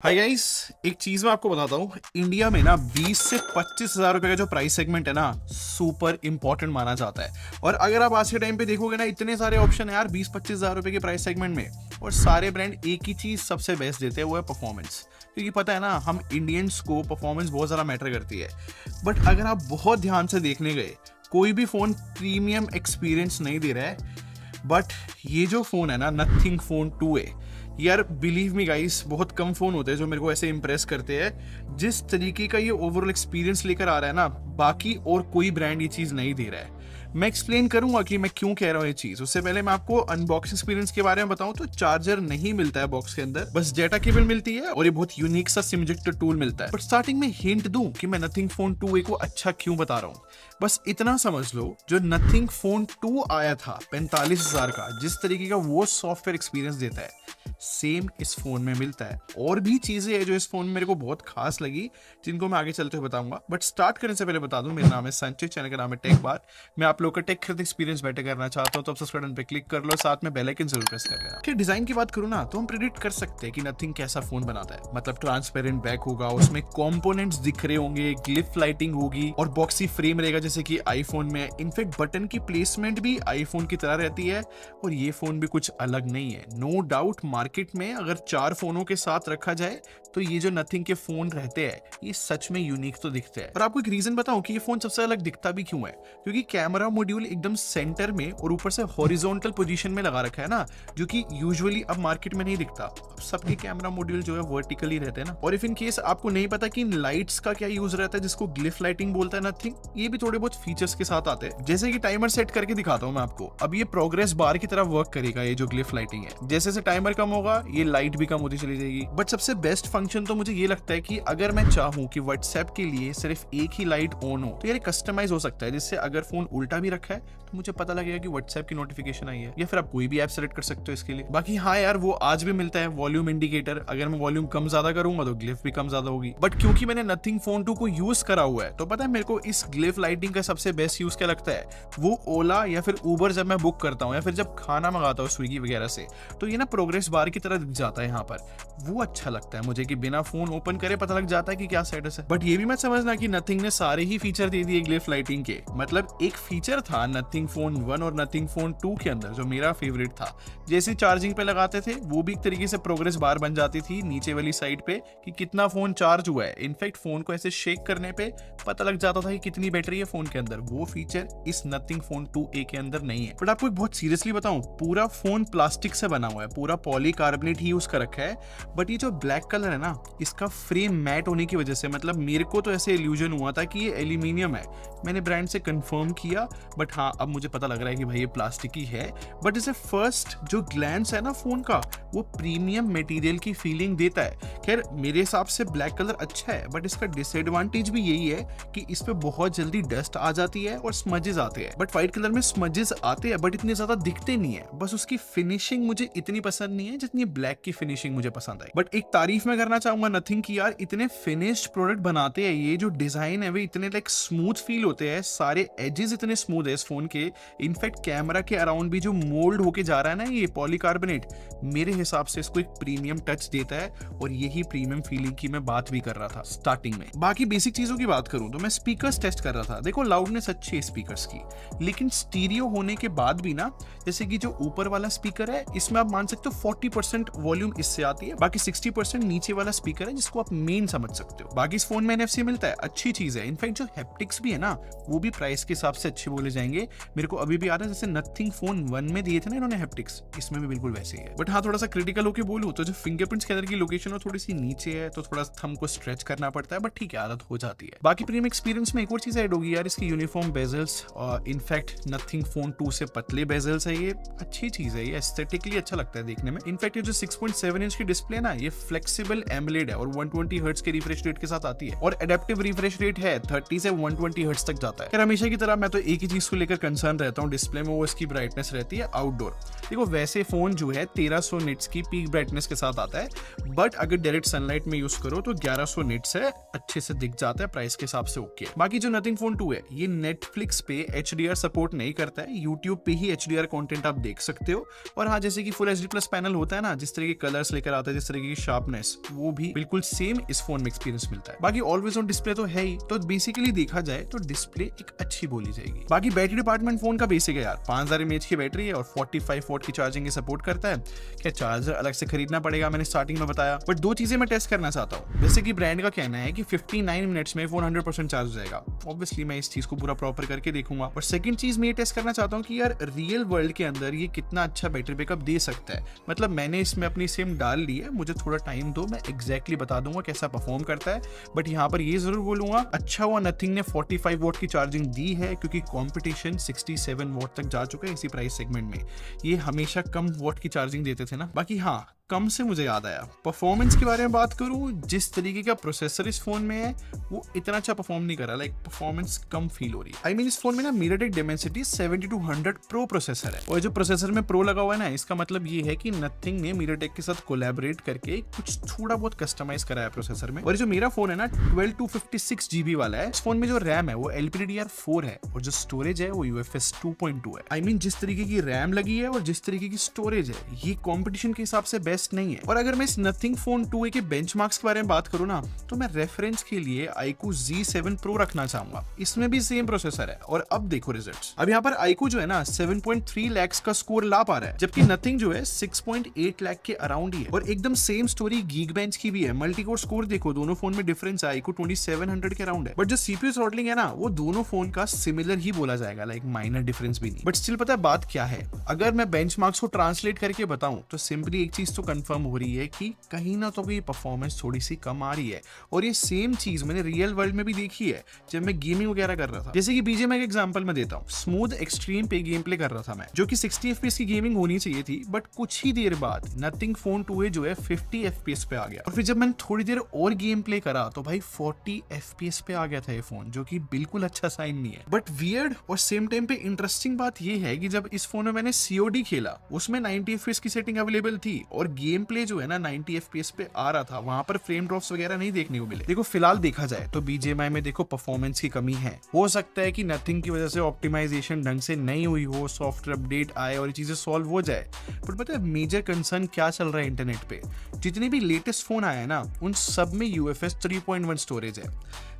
Hi guys एक चीज़ मैं आपको बताता हूँ। इंडिया में ना 20 से पच्चीस हज़ार रुपए का जो प्राइस सेगमेंट है ना सुपर इंपॉर्टेंट माना जाता है। और अगर आप आज के टाइम पे देखोगे ना, इतने सारे ऑप्शन है यार 20 पच्चीस हज़ार रुपए के प्राइस सेगमेंट में। और सारे ब्रांड एक ही चीज़ सबसे बेस्ट देते हैं, वो है परफॉर्मेंस क्योंकि पता है ना, हम इंडियंस को परफॉर्मेंस बहुत ज़्यादा मैटर करती है। बट अगर आप बहुत ध्यान से देखने गए, कोई भी फ़ोन प्रीमियम एक्सपीरियंस नहीं दे रहा है। बट ये जो फ़ोन है ना नथिंग फ़ोन टू ए यार बिलीव मी गाइस बहुत कम फ़ोन होते हैं जो मेरे को ऐसे इंप्रेस करते हैं। जिस तरीके का ये ओवरऑल एक्सपीरियंस लेकर आ रहा है ना, बाकी और कोई ब्रांड ये चीज़ नहीं दे रहा है। मैं एक्सप्लेन करूँगा कि मैं क्यों कह रहा हूँ ये चीज़। उससे पहले मैं आपको अनबॉक्स एक्सपीरियंस के बारे में बताऊँ तो चार्जर नहीं मिलता है बॉक्स के अंदर। बस डेटा केबल मिलती है और ये बहुत यूनिक सा सिमजेक्टर टूल मिलता है। बट स्टार्टिंग में हिंट दूँ कि मैं नथिंग फ़ोन टू ए को अच्छा क्यों बता रहा हूँ। बस इतना समझ लो, जो नथिंग फ़ोन टू आया था, पैंतालीस हज़ार का, जिस तरीके का वो सॉफ्टवेयर एक्सपीरियंस देता है। सेम इस फ़ोन में मिलता है। और भी चीज़ें है जो इस फ़ोन में मेरे को बहुत खास लगी, जिनको मैं आगे चलते हुए बताऊँगा। बट स्टार्ट करने से पहले बता दूँ, मेरा नाम है संचित चैनल का नाम है टेक बार मैं आप लोग का टेक खरीद एक्सपीरियंस बेटर करना चाहता हूँ तो सब्सक्राइब पे क्लिक कर लो, साथ में बेलाइकन ज़रूर प्रेस कर लेना। फिर डिज़ाइन की बात करूँ ना तो हम प्रिडिक्ट कर सकते हैं कि नथिंग कैसा फ़ोन बनाता है। मतलब ट्रांसपेरेंट बैक होगा, उसमें कॉम्पोनेंट्स दिख रहे होंगे ग्लिफ लाइटिंग होगी, और बॉक्सी फ्रेम रहेगा, जैसे कि आईफोन में। इनफेक्ट बटन की प्लेसमेंट भी आईफोन की तरह रहती है, और ये फ़ोन भी कुछ अलग नहीं है। नो डाउट मार्केट में अगर चार फोनों के साथ रखा जाए तो ये जो नथिंग के फ़ोन रहते हैं, ये सच में यूनिक तो दिखते हैं। और आपको एक रीजन बताऊँ कि ये फ़ोन सबसे अलग दिखता भी क्यों है? क्योंकि कैमरा मॉड्यूल एकदम सेंटर में और ऊपर से हॉरिजॉन्टल पोजीशन में लगा रखा है ना, जो कि यूजुअली अब मार्केट में नहीं दिखता। अब सबके कैमरा मॉड्यूल जो है वर्टिकली रहते हैं ना। और इफ़ इन केस आपको नहीं पता कि इन लाइट्स का क्या यूज़ रहता है, जिसको ग्लिफ लाइटिंग बोलता है नथिंग ये भी थोड़े बहुत फीचर्स के साथ आते हैं। जैसे कि टाइमर सेट करके दिखाता हूँ मैं आपको। अब ये प्रोग्रेस बार की तरफ़ वर्क करेगा ये जो ग्लिफ लाइटिंग है। जैसे जैसे टाइमर कम होगा, ये लाइट भी कम होती चली जाएगी। बट सबसे बेस्ट फ़ंक्शन तो मुझे ये लगता है कि अगर मैं चाहूँ कि व्हाट्सएप के लिए सिर्फ़ एक ही लाइट ऑन हो तो यार कस्टमाइज हो सकता है, जिससे अगर फ़ोन उल्टा भी रखा है तो मुझे पता लगेगा कि व्हाट्सएप की नोटिफिकेशन आई है। या फिर आप कोई भी ऐप सेलेक्ट कर सकते हो इसके लिए। बाकी हाँ यार, वो आज भी मिलता है वॉल्यूम इंडिकेटर अगर मैं वॉल्यूम कम ज़्यादा करूँगा तो ग्लिफ भी कम ज़्यादा होगी। बट क्योंकि मैंने नथिंग फ़ोन टू को यूज़ करा हुआ है तो पता है मेरे को इस ग्लिफ लाइटिंग का सबसे बेस्ट यूज़ क्या लगता है? वो ओला या फिर ऊबर जब मैं बुक करता हूँ, या फिर जब खाना मंगाता हूँ स्विगी वगैरह से तो ये ना प्रोग्रेस बार की तरह दिख जाता है यहाँ पर। वो अच्छा लगता है मुझे कि बिना फ़ोन ओपन करे पता लग जाता है कि क्या स्टेटस है। बट ये भी मैं समझना कि नथिंग ने सारे ही फीचर दे दिए ग्लिफ लाइटिंग के। मतलब एक फीचर था नथिंग फ़ोन वन और नथिंग फ़ोन टू के अंदर, जो मेरा फेवरेट था। जैसे चार्जिंग पे लगाते थे, वो भी एक तरीके से प्रोग्रेस बार बन जाती थी नीचे वाली साइड पे कि कितना फ़ोन चार्ज हुआ है। इनफैक्ट फ़ोन को ऐसे शेक करने पे पता लग जाता था कि कितनी बैटरी है फ़ोन के अंदर। वो फीचर इस नथिंग फ़ोन टू ए के अंदर नहीं है। बट आपको बहुत सीरियसली बताऊँ, पूरा फ़ोन प्लास्टिक से बना हुआ है, पूरा पॉलीकार्बोनेट ही उसका रखा है। बट ये जो ब्लैक कलर है ना, इसका फ्रेम मैट होने की वजह से मतलब मेरे को तो ऐसे इल्यूजन हुआ था कि ये एल्यूमिनियम है। मैंने ब्रांड से कंफर्म किया बट हाँ अब मुझे पता लग रहा है कि भाई ये प्लास्टिक ही है। बट इसे फ़र्स्ट जो ग्लैंस है ना फ़ोन का, वो प्रीमियम मटेरियल की फीलिंग देता है। खैर, मेरे हिसाब से ब्लैक कलर अच्छा है बट इसका डिसएडवांटेज भी यही है कि इस पे बहुत जल्दी डस्ट आ जाती है और स्मजेस आते हैं। बट व्हाइट कलर में स्मजेस आते हैं बट इतने ज़्यादा दिखते नहीं है। बस उसकी फिनिशिंग मुझे इतनी पसंद नहीं है जितनी ब्लैक की फिनिशिंग मुझे पसंद आई। बट एक तारीफ़ मैं करना चाहूँगा नथिंग की यार, इतने फिनिश्ड प्रोडक्ट बनाते हैं ये, जो डिज़ाइन है वे इतने लाइक स्मूथ फील होते हैं, सारे एजेस इतने स्मूथ है इस फ़ोन के। इनफैक्ट कैमरा के अराउंड भी जो मोल्ड होके जा रहा है ना ये पॉलीकार्बोनेट मेरे हिसाब से इसको एक प्रीमियम टच देता है और यही प्रीमियम फीलिंग की मैं बात भी कर रहा था स्टार्टिंग में। बाकी बेसिक चीज़ों की बात करूँ तो मैं स्पीकर्स टेस्ट कर रहा था। देखो लाउडनेस अच्छी है स्पीकर्स की, लेकिन स्टीरियो होने के बाद भी ना, जैसे कि जो ऊपर वाला स्पीकर है, इसमें आप मान सकते हो फोर्टी परसेंट वॉल्यूम इससे आती है, बाकी सिक्सटी परसेंट नीचे वाला स्पीकर है जिसको आप मेन समझ सकते हो। बाकी इस फ़ोन में एनएफसी मिलता है, अच्छी चीज़ है। इनफैक्ट जो हेप्टिक्स भी है ना, वो भी प्राइस के हिसाब से अच्छे बोले जाएँगे। मेरे को अभी भी आ रहा है, जैसे नथिंग फ़ोन वन में दिए थे ना इन्होंने हेप्टिक्स इसमें भी बिल्कुल वैसे ही है। बट हाँ थोड़ा सा क्रिटिकल होकर बोलूँ तो जो फिंगरप्रिंट स्कैनर की लोकेशन है थोड़ी सी नीचे है तो थोड़ा थम को स्ट्रेच करना पड़ता है बट ठीक है, आदत हो जाती है। बाकी प्रीमियम एक्सपीरियंस में एक और चीज़ ऐड होगी यार, इसकी यूनिफॉर्म बेजल्स और in fact Nothing phone two से पतले बेजल्स है ये। अच्छी चीज़ है, ये एस्थेटिकली अच्छा लगता है देखने में। इनफैक्ट ये जो 6.7 इंच की डिस्प्ले ना, ये फ्लेक्सिबल एमलेड है और 120 हर्ट्ज के रिफ्रेश रेट के साथ आती है। और एडेप्टिव रिफ्रेश रेट है 30 से 120 हर्ट्ज तक जाता है। हमेशा की तरह मैं तो एक ही चीज़ को लेकर कंसर्न रहता हूँ डिस्प्ले में वो इसकी ब्राइटनेस रहती है आउटडोर देखो, वैसे फ़ोन जो है 1300 निट्स की पीक ब्राइटनेस के साथ आता है बट अगर डायरेक्ट सनलाइट में यूज़ करो तो 1100 निट्स है, अच्छे से दिख जाता है प्राइस के हिसाब से ओके बाकी जो नथिंग फ़ोन टू है, ये नेटफ्लिक्स पे एच सपोर्ट नहीं करता है यूट्यूब पे ही एच डी आप देख सकते हो। और हाँ जैसे कि फुल एचडी प्लस पैनल होता है ना, जिस तरह के कलर्स लेकर आता है, जिस तरह की शार्पनेस वो भी बिल्कुल सेम इस फ़ोन में एक्सपीरियंस मिलता है। बाकी ऑलवेज ऑन डिस्प्ले तो है ही। तो बेसिकली देखा जाए तो डिस्प्ले एक अच्छी बोली जाएगी। बाकी बैटरी डिपार्टमेंट फ़ोन का बेसिक है यार। पाँच हज़ार एमएच की बैटरी है और फोर्टी फाइव वोट की चार्जिंग की सपोर्ट करता है। क्या चार्जर अलग से खरीदना पड़ेगा, मैंने स्टार्टिंग में बताया। बट दो चीज़ें मैं टेस्ट करना चाहता हूँ। जैसे कि ब्रांड का कहना है कि 59 मिनट्स में फ़ोन 100% चार्ज हो जाएगा। ऑब्वियसली मैं इस चीज़ को पूरा प्रॉपर करके देखूँगा। और सेकंड चीज़ मैं ये टेस्ट करना चाहता हूँ कि यार रियल वर्ल्ड के अंदर ये कितना अच्छा बैटरी बैकअप दे सकता है। मतलब मैंने इसमें अपनी सिम डाल ली है, मुझे थोड़ा टाइम दो, मैं एग्जैक्टली बता दूँगा कैसा परफॉर्म करता है बट यहाँ पर ये ज़रूर बोलूँगा अच्छा हुआ नथिंग ने 45 वोट की चार्जिंग दी है, क्योंकि कंपटीशन 67 वोट तक जा चुका है इसी प्राइस सेगमेंट में। ये हमेशा कम वोट की चार्जिंग देते थे ना? बाकी हाँ कम से मुझे याद आया। परफॉर्मेंस के बारे में बात करूँ जिस तरीके का प्रोसेसर इस फ़ोन में है वो इतना अच्छा परफॉर्म नहीं कर रहा लाइक परफॉर्मेंस कम फील हो रही है। आई मीन इस फ़ोन में ना मीराटेक डेमेंसिटी 7200 प्रो प्रोसेसर है। और जो प्रोसेसर में प्रो लगा हुआ है ना इसका मतलब ये है कि नथिंग ने मीराटेक के साथ कोलेबरेट करके कुछ थोड़ा बहुत कस्टमाइज करा है प्रोसेसर में। और जो मेरा फ़ोन है ना twelve two fifty six GB वाला है इस फ़ोन में जो रैम है वो L P D R four है। और जो स्टोरेज है वो U F S two point two है। आई I मीन mean, जिस तरीके की रैम लगी है और जिस तरीके की स्टोरेज है ये कॉम्पिटिशन के हिसाब से बेस्ट नहीं है। और अगर मैं इस नथिंग फ़ोन टू ए के बेंच के बारे में बात करूँ ना तो मैं रेफरेंस के लिए आईकू Z7 Pro रखना चाहूँगा। इसमें भी सेम प्रोसेसर है। और अब देखो रिजल्ट्स अब यहाँ पर आईकू जो है ना 7.3 लाख का स्कोर ला पा रहा है, जबकि नथिंग जो है 6.8 लाख के अराउंड ही है। और एकदम सेम स्टोरी गीक बेंच की भी है। मल्टी कोर स्कोर देखो, दोनों फ़ोन में डिफरेंस है। आईकू 2700 के अराउंड है। बट जो सीपीयू थ्रॉटलिंग है ना, वो दोनों फ़ोन का सिमिलर ही बोला जाएगा लाइक माइनर डिफरेंस भी नहीं। बट स्टिल पता है बात क्या है? अगर मैं बेंच को ट्रांसलेट करके बताऊँ तो सिंपली एक चीज़ तो कंफर्म हो रही है कि कहीं ना तो भी परफॉर्मेंस थोड़ी सी कम आ रही है। और ये सेम चीज़ मैंने रियल वर्ल्ड में भी देखी है, जब मैं गेमिंग वगैरह कर रहा था। जैसे कि बीजे मैं एग्ज़ाम्पल में देता हूँ। स्मूथ एक्सट्रीम पे गेम प्ले कर रहा था मैं, जो कि 60 एफपीएस की गेमिंग होनी चाहिए थी बट कुछ ही देर बाद नथिंग फ़ोन टू जो है 50 एफ़ पे आ गया। और फिर जब मैंने थोड़ी देर और गेम प्ले करा तो भाई 40 एफ़ पे आ गया था ये फ़ोन जो कि बिल्कुल अच्छा साइन नहीं है। बट वियर्ड और सेम टाइम पे इंटरेस्टिंग बात ये है कि जब इस फ़ोन में मैंने सीओडी खेला, उसमें 90 एफ़ की सेटिंग अवेलेबल थी, और गेम प्ले जो है ना 90 एफपीएस पे आ रहा था, वहाँ पर फ्रेम ड्रॉप्स वगैरह नहीं देखने को मिले। देखो, फ़िलहाल देखा जाए तो बीजेएमआई में देखो परफॉर्मेंस की कमी है। हो सकता है कि नथिंग की वजह से ऑप्टिमाइजेशन ढंग से नहीं हुई हो सॉफ्टवेयर अपडेट आए और ये चीज़ें सॉल्व हो जाए। पर पता है मेजर कंसर्न क्या चल रहा है इंटरनेट पे? जितने भी लेटेस्ट फ़ोन आए हैं ना, उन सब में यूएफएस 3.1 स्टोरेज है।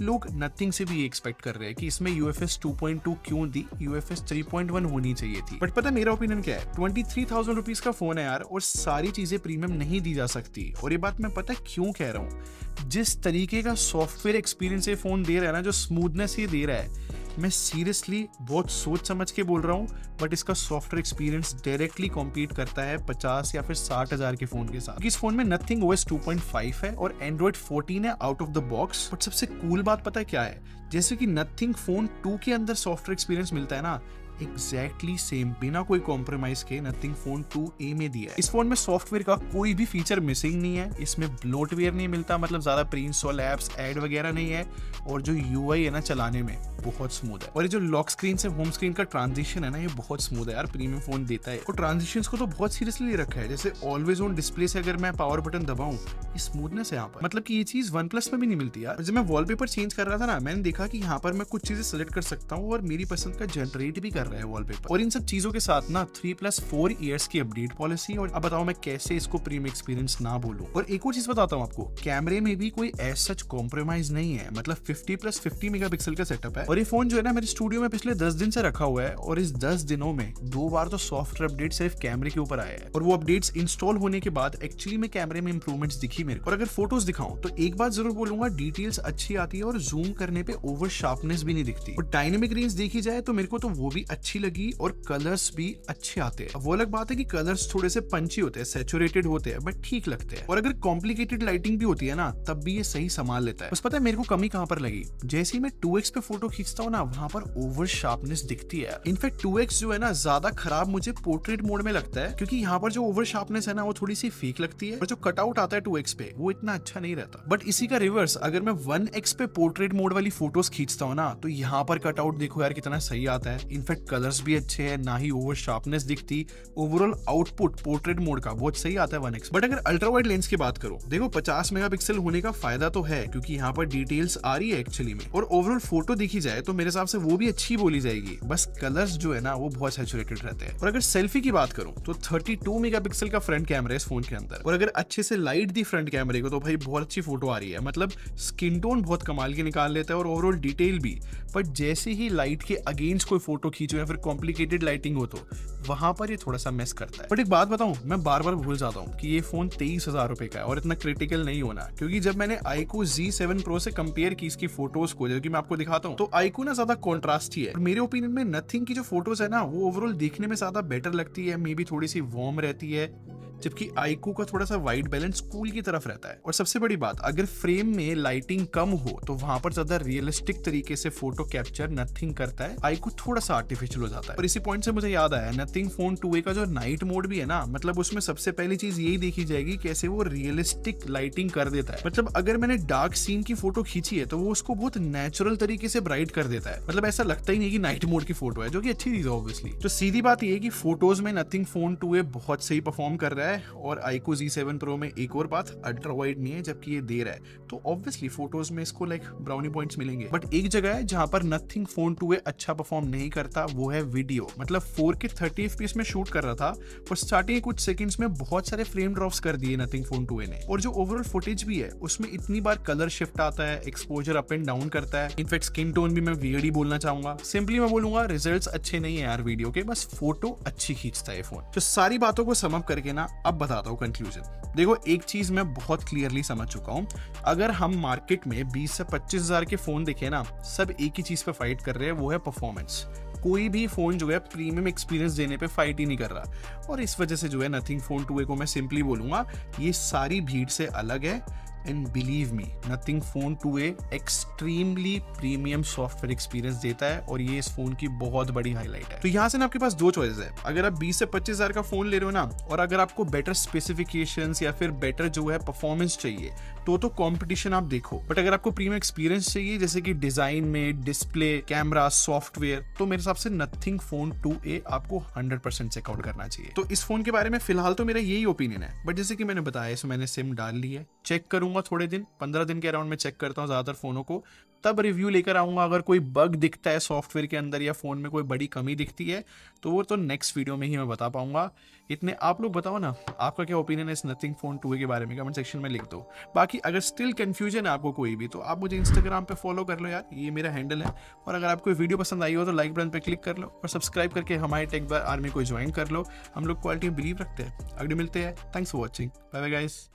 लोग नथिंग से भी एक्सपेक्ट कर रहे हैं कि इसमें U F S two point two क्यों दी? U F S three point one होनी चाहिए थी। बट पता मेरा ओपिनियन क्या है? ट्वेंटी थ्री थाउज़ेंड रुपीज़ का फ़ोन है यार, और सारी चीज़ें प्रीमियम नहीं दी जा सकती। और ये बात मैं पता क्यों कह रहा हूँ? जिस तरीके का सॉफ्टवेयर एक्सपीरियंस ये फ़ोन दे रहा है ना, जो स्मूथनेस ये दे रहा है मैं सीरियसली बहुत सोच समझ के बोल रहा हूँ बट इसका सॉफ्टवेयर एक्सपीरियंस डायरेक्टली कॉम्पीट करता है पचास या फिर साठ हज़ार के फ़ोन के साथ। इस फ़ोन में नथिंग ओएस 2.5 है और एंड्रॉइड 14 है out of the box but सबसे कूल बात पता है क्या है? जैसे कि नथिंग फ़ोन 2 के अंदर सॉफ्टवेयर एक्सपीरियंस मिलता है ना एग्जैक्टली सेम बिना कोई कॉम्प्रोमाइज के नथिंग फ़ोन 2A में दिया है। इस फ़ोन में सॉफ्टवेयर का कोई भी फीचर मिसिंग नहीं है। इसमें ब्लोटवेयर नहीं मिलता मतलब ज़्यादा प्री एप्स एड वगैरह नहीं है। और जो यूआई है ना चलाने में, बहुत स्मूथ है। और ये जो लॉक स्क्रीन से होम स्क्रीन का ट्रांजिशन है ना, ये बहुत स्मूथ है यार प्रीमियम फ़ोन देता है। और ट्रांजिशन को तो बहुत सीरियसली रखा है। जैसे ऑलवेज ऑन डिस्प्ले से अगर मैं पावर बटन दबाऊं स्मूथनेस है यहाँ पर। मतलब कि ये चीज़ वन प्लस में भी नहीं मिलती यार। जब मैं वॉलपेपर चेंज कर रहा था ना, मैंने देखा कि यहाँ पर मैं कुछ चीज़ें सेलेक्ट कर सकता हूँ और मेरी पसंद का जनरेट भी कर रहा है वॉलपेपर और इन सब चीज़ों के साथ ना थ्री प्लस फोर ईयर्स की अपडेट पॉलिसी और अब बताओ मैं कैसे इसको प्रीमियम एक्सपीरियंस ना बोलूँ। और एक और चीज़ बताता हूँ आपको कैमरे में भी कोई ऐसा सच कॉम्प्रोमाइज नहीं है। मतलब 50 प्लस 50 मेगापिक्सल का सेटअप है। और ये फ़ोन जो है ना मेरे स्टूडियो में पिछले 10 दिन से रखा हुआ है और इस 10 दिनों में दो बार तो सॉफ्टवेयर अपडेट सिर्फ़ कैमरे के ऊपर आया है। और वो अपडेट्स इंस्टॉल होने के बाद एक्चुअली में कैमरे में इंप्रूवमेंट्स दिखी मेरे और अगर फ़ोटोज़ दिखाऊँ तो एक बात ज़रूर बोलूँगा डिटेल्स अच्छी आती है और जूम करने पे ओवर शार्पनेस भी नहीं दिखती। और डायनेमिक रेंज देखी जाए तो मेरे को तो वो भी अच्छी लगी और कलर्स भी अच्छे आते हैं। वो अलग बात है कि कलर्स थोड़े से पंची होते हैं सेचुरेटेड होते हैं बट ठीक लगते हैं। और अगर कॉम्प्लिकेटेड लाइटिंग भी होती है ना, तब भी ये सही संभाल लेता है। बस पता है, मेरे को कमी कहाँ पर लगी? जैसे ही मैं टू पे फ़ोटो खींचता हूँ ना, वहाँ पर ओवर शार्पनेस दिखती है। इनफेक्ट टू जो है ना, ज़्यादा खराब मुझे पोर्ट्रेट मोड में लगता है, क्योंकि यहाँ पर जो ओवर शार्पनेस है ना, वो थोड़ी सी फीक लगती है। और जो कटआउट आता है टू पे, वो इतना अच्छा नहीं रहता। बट इसी का रिवर्स अगर मैं वन पे पोर्ट्रेट मोड वाली फ़ोटोज़ खींचता हूँ ना तो यहाँ पर कटआउट देखो यार कितना सही आता है। इनफेक्ट कलर्स भी अच्छे हैं, ना ही ओवर शार्पनेस दिखती ओवरऑल आउटपुट पोर्ट्रेट मोड का बहुत सही आता है वन बट अगर अल्ट्रा वाइड लेंस की बात करो, देखो 50 मेगापिक्सल होने का फ़ायदा तो है, क्योंकि यहाँ पर डिटेल्स आ रही है एक्चुअली में। और ओवरऑल फ़ोटो देखी जाए तो मेरे हिसाब से वो भी अच्छी बोली जाएगी। बस कलर्स जो है ना, वो बहुत सेचुरेटेड रहते हैं। और अगर सेल्फी की बात करूँ तो 32 मेगापिक्सल का फ्रंट कैमरा इस फ़ोन के अंदर। और अगर अच्छे से लाइट दी फ्रंट कैमरे को तो भाई बहुत अच्छी फ़ोटो आ रही है। मतलब स्किन टोन बहुत कमाल के निकाल लेता है और ओवरऑल डिटेल भी। बट जैसे ही लाइट के अगेंस्ट कोई फ़ोटो खींचो या फिर कॉम्प्लिकेटेड लाइटिंग हो तो वहाँ पर ये थोड़ा सा मिस करता है। बट एक बात बताऊँ, मैं बार बार भूल जाता हूँ कि ये फ़ोन तेईस हज़ार रुपए का है और इतना क्रिटिकल नहीं होना। क्योंकि जब मैंने आईको जी सेवन प्रो से कंपेयर की इसकी फ़ोटोज़ को जो कि मैं आपको दिखाता हूँ तो आईको ना ज़्यादा कॉन्ट्रास्ट ही। है मेरे ओपिनियन में नथिंग की जो फ़ोटोज़ है ना, वो ओवरऑल देखने में ज़्यादा बेटर लगती है मे बी थोड़ी सी वार्म रहती है जबकि आईको का थोड़ा सा वाइट बैलेंस कूल की तरफ़ रहता है। और सबसे बड़ी बात, अगर फ्रेम में लाइटिंग कम हो तो वहाँ पर ज़्यादा रियलिस्टिक तरीके से फ़ोटो कैप्चर नथिंग करता है। आईको थोड़ा सा आर्टिफिशियल हो जाता है। और इसी पॉइंट से मुझे याद आया नथिंग फ़ोन टू का जो नाइट मोड भी है ना मतलब उसमें सबसे पहली चीज़ यही देखी जाएगी कैसे वो रियलिस्टिक लाइटिंग कर देता है। मतलब अगर मैंने डार्क सीन की फ़ोटो खींची है तो वो उसको बहुत नेचुरल तरीके से ब्राइट कर देता है। मतलब ऐसा लगता ही नहीं कि नाइट मोड की फ़ोटो है, जो कि अच्छी चीज़ है ऑब्वियसली तो सीधी बात ये है कि फ़ोटोज़ में नथिंग फ़ोन टू बहुत सही परफॉर्म कर रहा है। और आईको जी सेवन प्रो में एक और बात अल्ट्रा वाइड नहीं है, जबकि ये दे रहा है। तो ऑब्वियसली फ़ोटोज़ में इसको लाइक ब्राउनी पॉइंट्स मिलेंगे। बट एक जगह है जहाँ पर नथिंग फ़ोन टू अच्छा परफॉर्म नहीं करता, वो है वीडियो मतलब फोर के थर्टी एफ़ में शूट कर रहा था और स्टार्टिंग कुछ सेकंड्स में बहुत सारे फ्रेम ड्रॉप्स कर दिए नथिंग फ़ोन टू ने। और जो ओवरऑल फुटेज भी है, उसमें इतनी बार कलर शिफ्ट आता है एक्सपोजर अप एंड डाउन करता है। इनफेक्ट स्किन टोन भी मैं वियर्ड ही बोलना चाहूँगा। सिंपली मैं बोलूँगा रिज़ल्ट अच्छे नहीं है यार वीडियो के, बस फ़ोटो अच्छी खींचता है फ़ोन तो सारी बातों को समअप करके ना अब बताता हूँ कंक्लूजन देखो, एक चीज़ मैं बहुत क्लियरली समझ चुका हूँ। अगर हम मार्केट में 20 से पच्चीस हज़ार के फ़ोन देखे ना, सब एक ही चीज़ पे फाइट कर रहे हैं, वो है परफॉर्मेंस कोई भी फ़ोन जो है प्रीमियम एक्सपीरियंस देने पे फाइट ही नहीं कर रहा। और इस वजह से जो है नथिंग फ़ोन टू को मैं सिंपली बोलूँगा, ये सारी भीड़ से अलग है। And believe me Nothing phone two a extremely premium software experience देता है और ये इस फ़ोन की बहुत बड़ी हाईलाइट है। तो यहाँ से ना आपके पास दो चॉइस है। अगर आप 20 से पच्चीस हज़ार का फ़ोन ले रहे हो ना, और अगर आपको बेटर स्पेसिफिकेशन या फिर बेटर जो है परफॉर्मेंस चाहिए तो तो कॉम्पिटिशन आप देखो। बट अगर आपको प्रीमियम एक्सपीरियंस चाहिए, जैसे कि डिज़ाइन में डिस्प्ले कैमरा सॉफ्टवेयर तो मेरे हिसाब से नथिंग फ़ोन टू ए आपको हंड्रेड परसेंट चेकआउट करना चाहिए। तो इस फ़ोन के बारे में फ़िलहाल तो मेरा यही ओपिनियन है। बट जैसे कि मैंने बताया, इसमें मैंने सिम डाल ली है। चेक करूँगा थोड़े दिन, पंद्रह दिन के अराउंड में चेक करता हूँ ज़्यादातर फोनों को। तब रिव्यू लेकर आऊँगा, अगर कोई बग दिखता है सॉफ्टवेयर के अंदर या फ़ोन में कोई बड़ी कमी दिखती है तो वो तो नेक्स्ट वीडियो में ही मैं बता पाऊँगा। इतने, आप लोग बताओ ना, आपका क्या ओपिनियन है इस नथिंग फ़ोन टू के बारे में? कमेंट सेक्शन में लिख दो। बाकी अगर स्टिल कंफ्यूजन है आपको कोई भी तो आप मुझे इंस्टाग्राम पर फॉलो कर लो यार, ये मेरा हैंडल है। और अगर आपको वीडियो पसंद आई हो तो लाइक बटन पर क्लिक कर लो और सब्सक्राइब करके हमारे टेक बार आर्मी को ज्वाइन कर लो। हम लोग क्वालिटी में बिलीव रखते हैं। अगले मिलते हैं। Thanks for watching bye bye guys